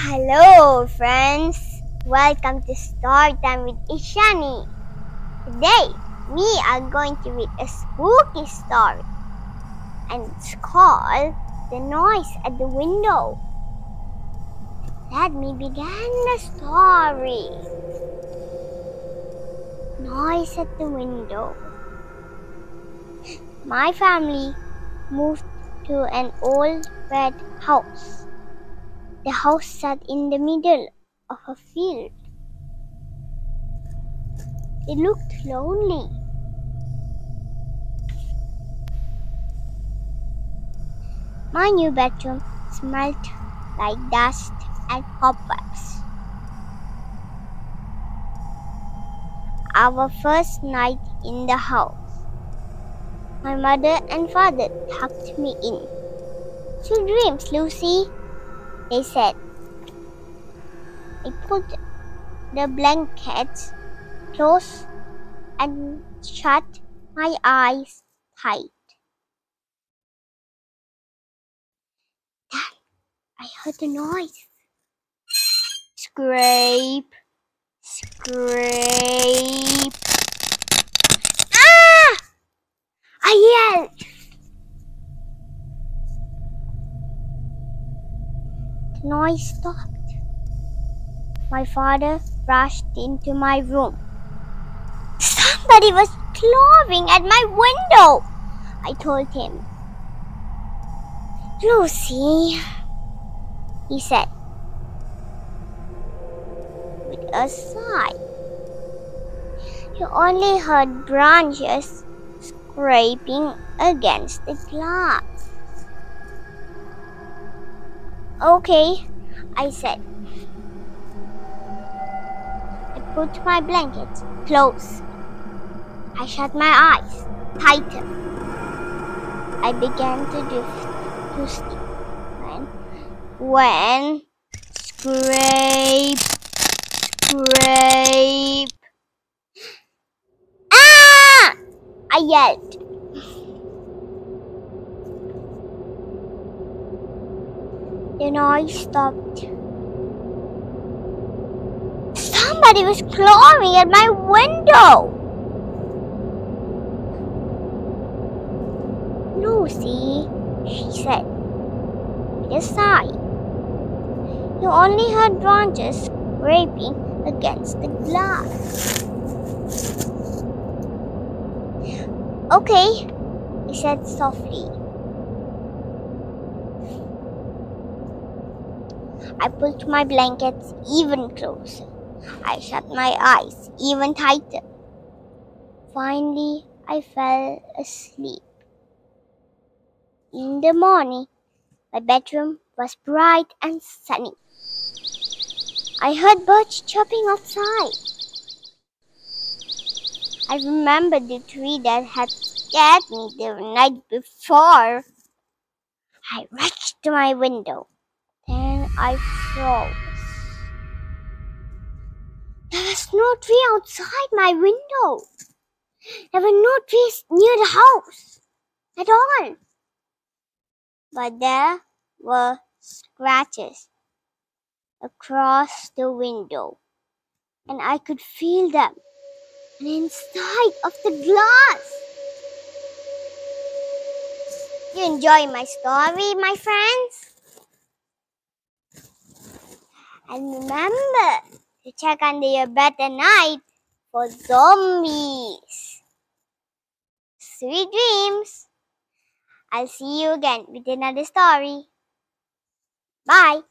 Hello, friends. Welcome to Story Time with Ishani. Today, we are going to read a spooky story, and it's called The Noise at the Window. Let me begin the story. Noise at the window. My family moved to an old red house. The house sat in the middle of a field. It looked lonely. My new bedroom smelt like dust and cobwebs. Our first night in the house, my mother and father tucked me in. Sweet dreams, Lucy, they said. I put the blankets close and shut my eyes tight. Then I heard a noise. Scrape, scrape. Ah! I yelled. The noise stopped. My father rushed into my room. Somebody was clawing at my window, I told him. Lucy, he said with a sigh. You only heard branches scraping against the glass. Okay, I said. I put my blanket close. I shut my eyes tighter. I began to drift to sleep when, when scrape, scrape. Ah! I yelled. The I stopped. Somebody was clawing at my window. Lucy, she said with a sigh. You only heard branches scraping against the glass. Okay, he said softly. I pulled my blankets even closer. I shut my eyes even tighter. Finally, I fell asleep. In the morning, my bedroom was bright and sunny. I heard birds chirping outside. I remembered the tree that had scared me the night before. I rushed to my window. I froze. There was no tree outside my window. There were no trees near the house at all. But there were scratches across the window, and I could feel them and inside of the glass. You enjoy my story, my friends? And remember to check under your bed at night for zombies. Sweet dreams. I'll see you again with another story. Bye.